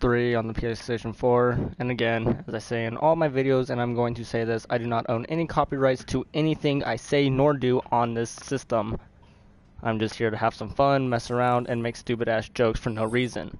3 on the PlayStation 4. And again, as I say in all my videos, and I'm going to say this, I do not own any copyrights to anything I say nor do on this system. I'm just here to have some fun, mess around, and make stupid ass jokes for no reason.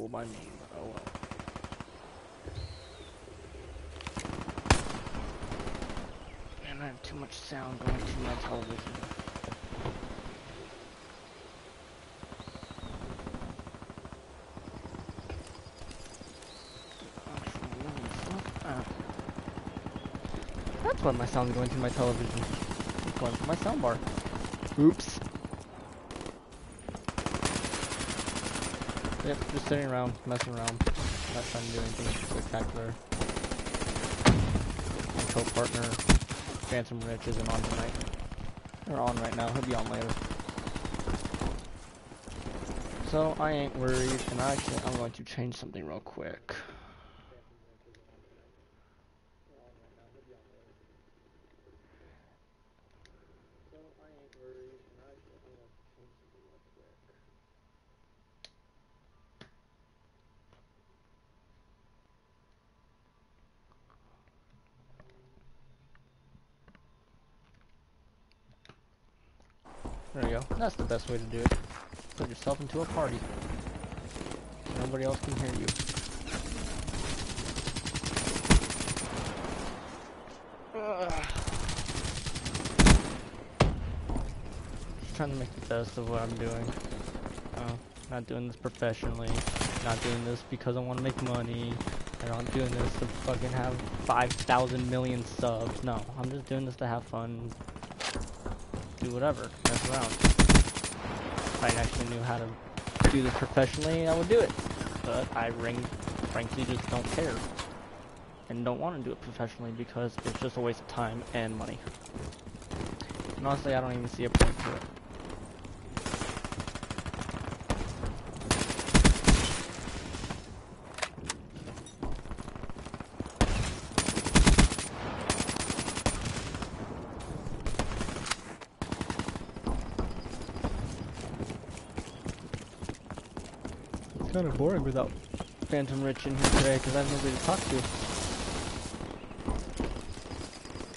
Cool by me. Oh well. Man, I have too much sound going to my television. That's why my sound's going to my television. It's going to my soundbar. Oops. Yep, just sitting around, messing around, not trying to do anything spectacular. My co-partner, Phantom Rich, isn't on tonight. Or on right now, he'll be on later. So, I ain't worried, and actually, I'm going to change something real quick. That's the best way to do it. Put yourself into a party. Nobody else can hear you. Just trying to make the best of what I'm doing. Uh, not doing this professionally. Not doing this because I want to make money. I'm not doing this to fucking have 5,000 million subs. No, I'm just doing this to have fun, do whatever, mess around. If I actually knew how to do this professionally, I would do it. But I ring, frankly just don't care. And don't want to do it professionally because it's just a waste of time and money. And honestly, I don't even see a point to it. Of boring without Phantom Rich in here today because I have nobody to talk to.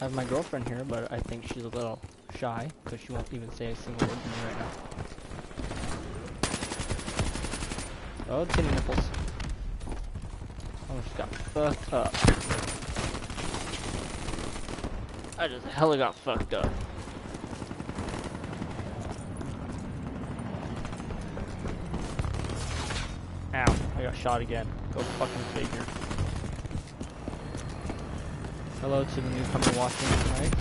I have my girlfriend here, but I think she's a little shy because she won't even say a single word to me right now. Oh, it's titty nipples. Oh, Almost got fucked up. I just hella got fucked up. Ow, I got shot again. Go fucking figure. Hello to the newcomer watching tonight.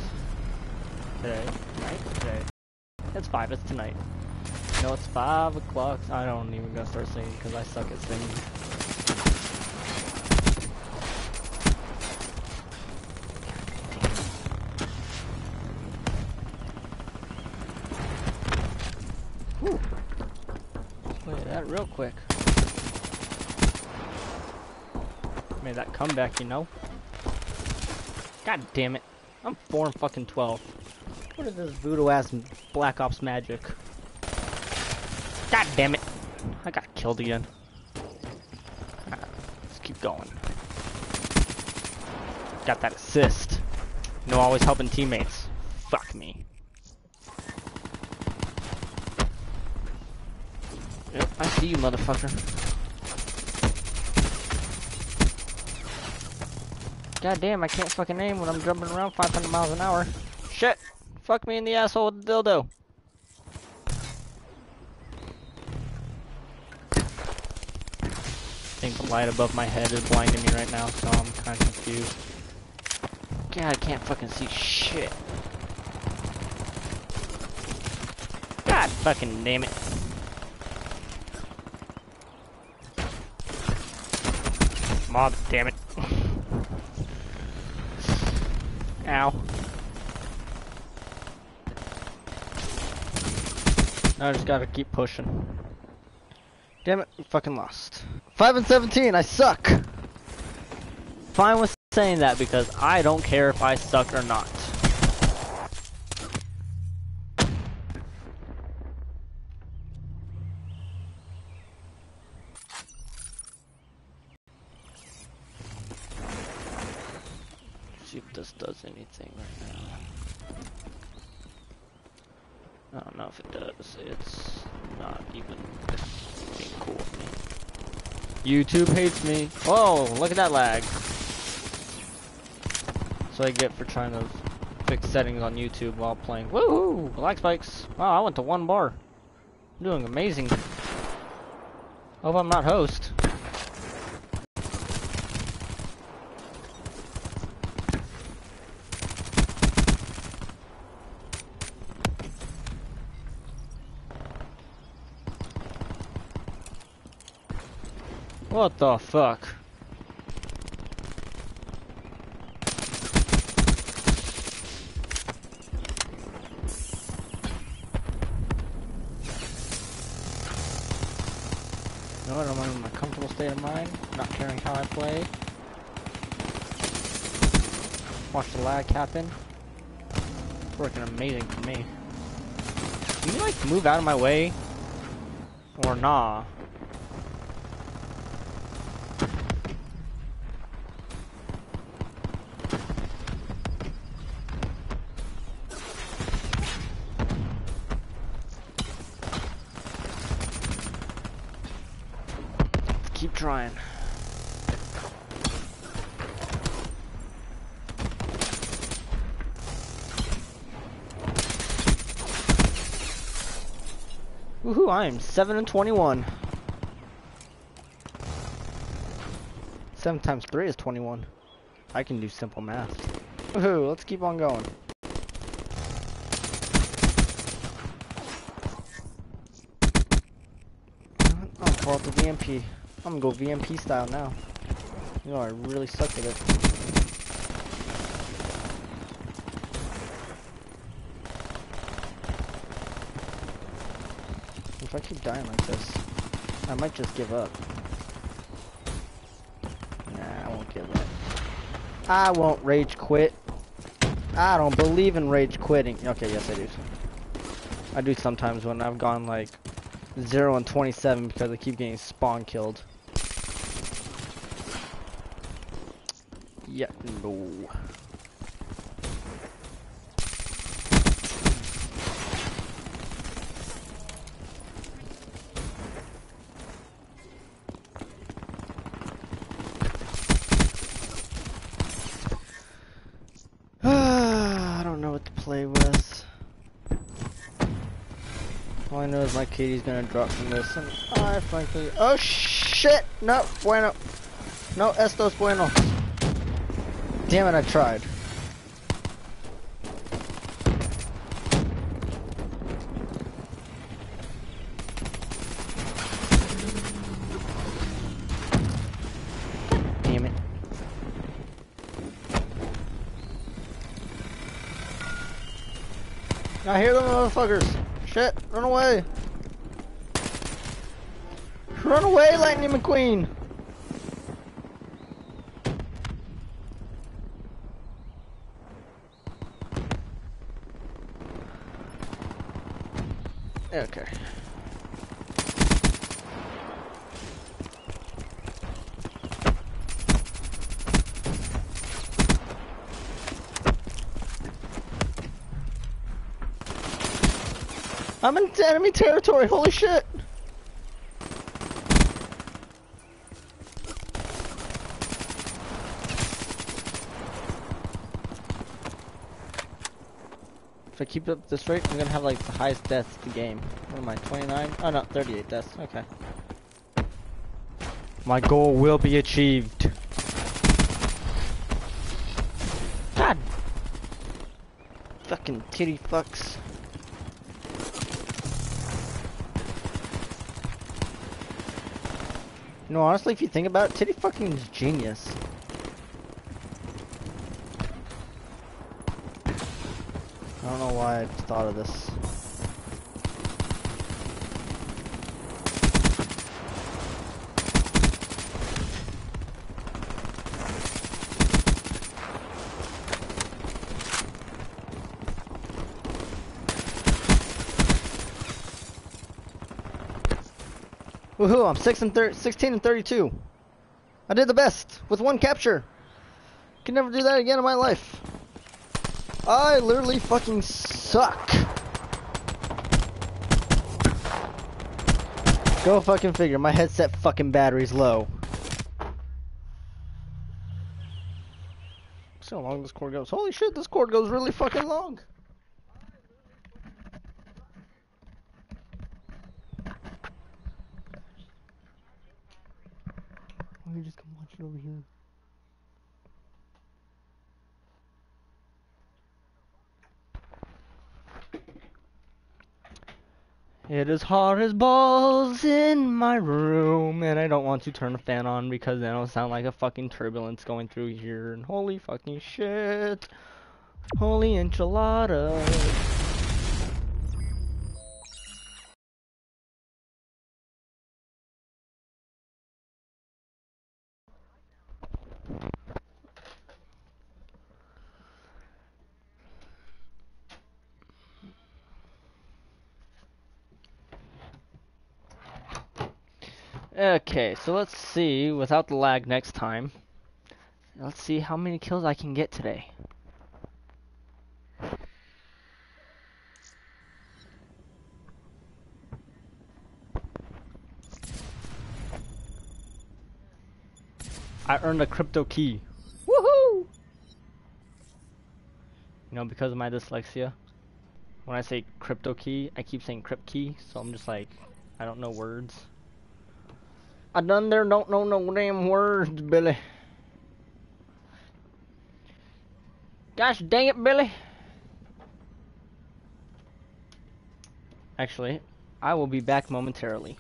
Today. Tonight? Today. It's 5, it's tonight. No, it's 5 o'clock. I don't even gonna start singing because I suck at singing. Look that real quick. Made that comeback, you know. God damn it. I'm 4 and fucking 12. What is this voodoo ass Black Ops magic? God damn it. I got killed again. Ah, let's keep going. Got that assist. No always helping teammates. Fuck me. Yep, I see you, motherfucker. God damn, I can't fucking aim when I'm jumping around 500 miles an hour. Shit! Fuck me in the asshole with the dildo. I think the light above my head is blinding me right now, so I'm kind of confused. God, I can't fucking see shit. God fucking damn it. Mob, damn it. Ow. Now I just gotta keep pushing. Damn it, we fucking lost. 5 and 17, I suck! Fine with saying that because I don't care if I suck or not. See if this does anything right now. I don't know if it does. It's not even being cool with me. YouTube hates me. Whoa, look at that lag. So I get for trying to fix settings on YouTube while playing. Woohoo! Lag spikes. Wow, I went to one bar. I'm doing amazing. Hope I'm not host. What the fuck? No? I'm in my comfortable state of mind, not caring how I play. Watch the lag happen. It's working amazing for me. Can you like move out of my way? Or nah? keep trying. Woohoo, I am 7 and 21. 7 times 3 is 21. I can do simple math. Woohoo, let's keep on going. I'll call it the VMP. I'm gonna go VMP style now. You know, I really suck at it. Keep dying like this, I might just give up. Nah, I won't give up. I won't rage quit. I don't believe in rage quitting. Okay, yes I do. I do sometimes when I've gone like 0 and 27 because I keep getting spawn killed. Yeah, no. I know is my kitty's gonna drop from this, and I frankly... Oh shit! No, bueno. No, estos bueno. Damn it, I tried. I hear them motherfuckers. Shit, run away. Run away, Lightning McQueen. Okay. I'm in enemy territory, holy shit! If I keep up this rate, I'm gonna have like the highest deaths in the game. What am I, 29? Oh no, 38 deaths, okay. My goal will be achieved. God! Fucking titty fucks. No, honestly, if you think about it, Titty fucking is genius. I don't know why I thought of this. Woohoo, I'm 6 and 16 and 32. I did the best with one capture. Can never do that again in my life. I literally fucking suck. Go fucking figure, my headset fucking battery's low. See how long this cord goes. Holy shit, this cord goes really fucking long. Why just come watch it over here? It is hot as balls in my room, and I don't want to turn the fan on because then it'll sound like a fucking turbulence going through here. And holy fucking shit! Holy enchiladas! Okay, so let's see, without the lag next time, let's see how many kills I can get today. I earned a crypto key. Woohoo! You know, because of my dyslexia, when I say crypto key, I keep saying crypt key, so I'm just like, I don't know words. I done there don't know no damn words, Billy. Gosh dang it, Billy. Actually, I will be back momentarily.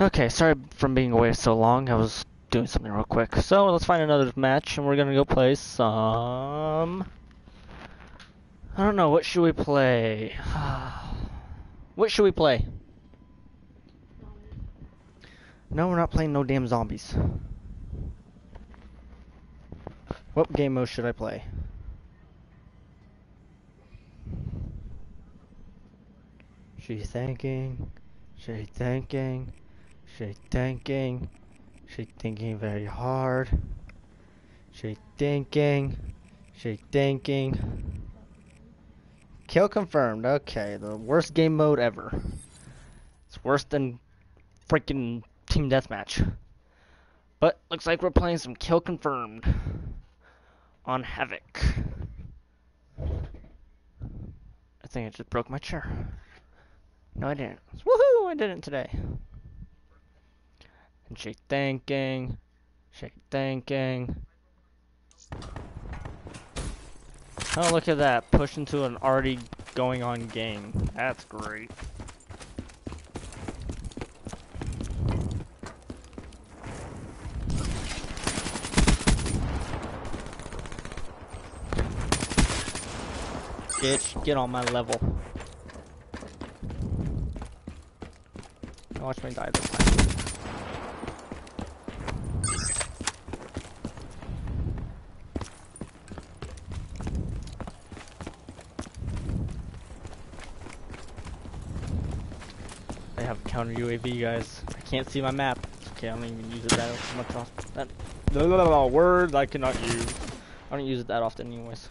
Okay, sorry from being away so long. I was doing something real quick. So let's find another match, and we're gonna go play some. I don't know. What should we play? what should we play? No, we're not playing no damn zombies. What game mode should I play? She's thinking, she's thinking, she's thinking, she's thinking very hard. She's thinking, she's thinking. Kill confirmed. Okay, the worst game mode ever. It's worse than freaking team deathmatch. But looks like we're playing some kill confirmed on Havoc. I think I just broke my chair. No, I didn't. Woohoo! I didn't today. And she thinking. She thinking. Oh, look at that. Push into an already going on game. That's great. Bitch, get on my level. Watch me die this time. I have counter UAV, guys. I can't see my map. It's okay, I don't even use it that much often. That, words I cannot use. I don't use it that often anyways.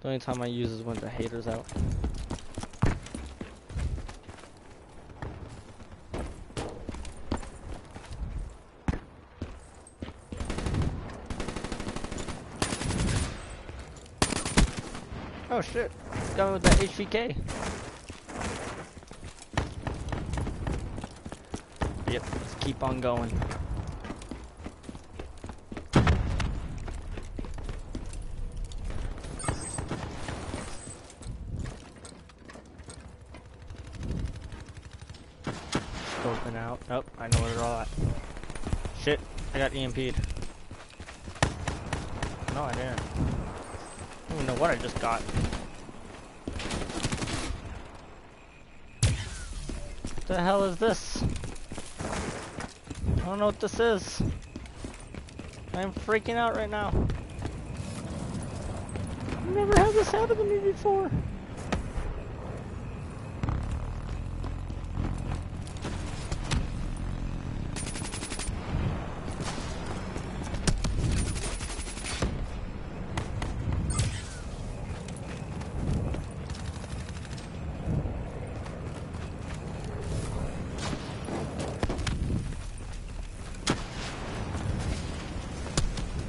The only time I use is when the hater's out. Oh shit, going with that HVK. Yep, let's keep on going. Scoping out. Oh, I know where they're all at. Shit, I got EMP'd. No, I didn't. I don't even know what I just got. What the hell is this? I don't know what this is. I'm freaking out right now. I've never had this happen to me before.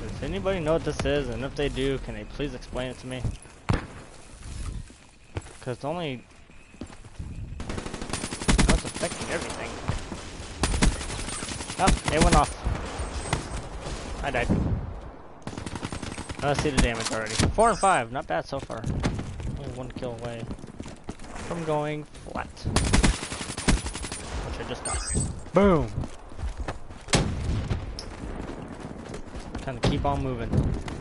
Does anybody know what this is? And if they do, can they please explain it to me? Because it's only... That's affecting everything. Oh, it went off. I died. I see the damage already. Four and five, not bad so far. Only one kill away from going flat. Which I just got. Boom! Kind of keep on moving.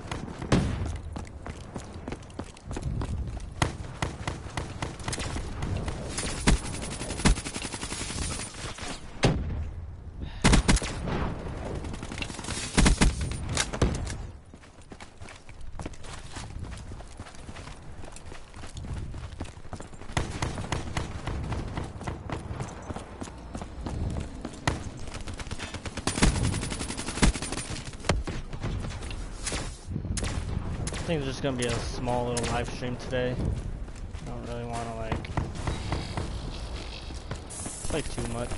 It's just gonna be a small little live stream today. I don't really want to like play too much.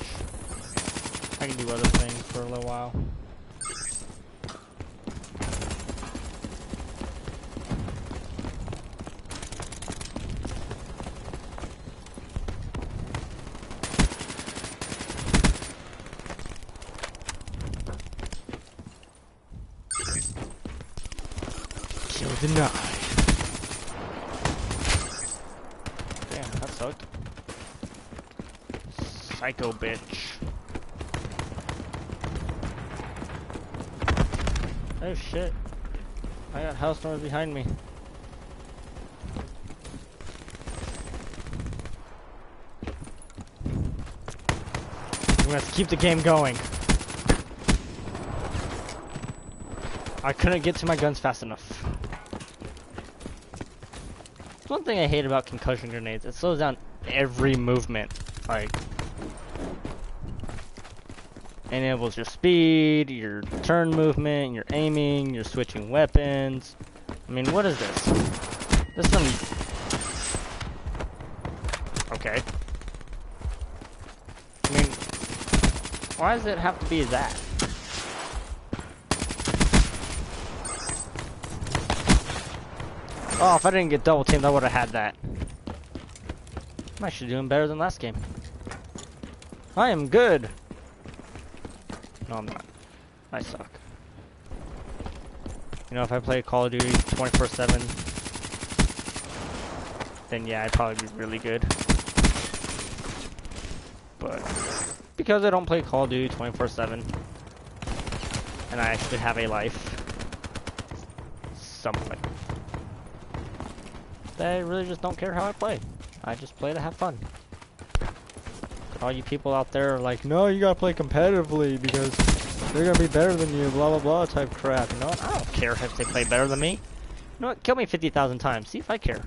I can do other things for a little while. deny. Damn, that sucked. Psycho bitch. Oh shit. I got house doors behind me. Let's keep the game going. I couldn't get to my guns fast enough one thing I hate about concussion grenades. It slows down every movement. Like, enables your speed, your turn movement, your aiming, your switching weapons. I mean, what is this? This some... Okay. I mean, why does it have to be that? Oh, if I didn't get double teamed, I would have had that. I'm actually doing better than last game. I am good. No, I'm not. I suck. You know, if I play Call of Duty 24-7, then yeah, I'd probably be really good. But, because I don't play Call of Duty 24-7, and I actually have a life, I really just don't care how I play. I just play to have fun. All you people out there are like, no, you gotta play competitively because they're gonna be better than you, blah blah blah type crap. You know what? I don't care if they play better than me. You know what? Kill me 50,000 times. See if I care.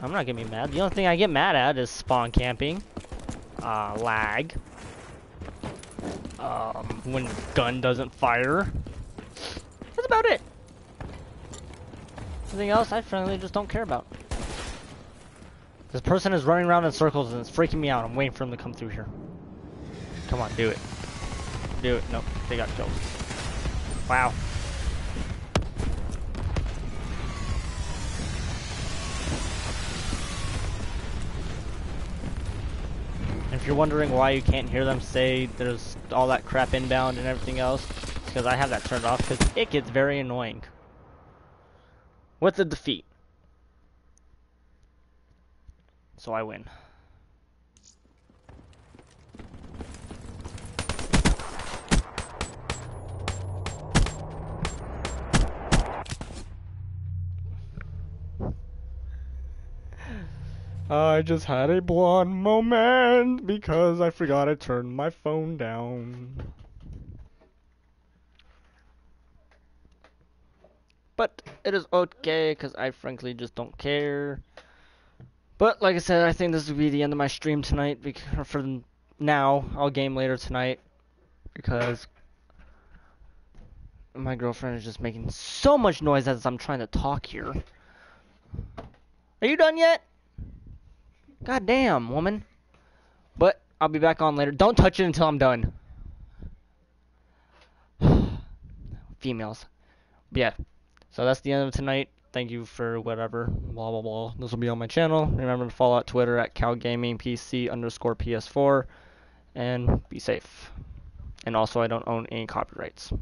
I'm not gonna be mad. The only thing I get mad at is spawn camping, uh, lag, um, when gun doesn't fire. That's about it. Anything else, I frankly just don't care about. This person is running around in circles and it's freaking me out. I'm waiting for him to come through here. Come on, do it. Do it. Nope, they got killed. Wow. if you're wondering why you can't hear them say there's all that crap inbound and everything else, it's because I have that turned off because it gets very annoying. What's a defeat? So I win. I just had a blonde moment because I forgot I turned my phone down. But it is okay because I frankly just don't care. But like I said, I think this will be the end of my stream tonight. Because for now, I'll game later tonight because my girlfriend is just making so much noise as I'm trying to talk here. Are you done yet? God damn, woman. But I'll be back on later. Don't touch it until I'm done. Females. But yeah. So that's the end of tonight thank you for whatever, blah, blah, blah. This will be on my channel. Remember to follow at Twitter at CalGamingPC underscore PS4, and be safe. And also, I don't own any copyrights.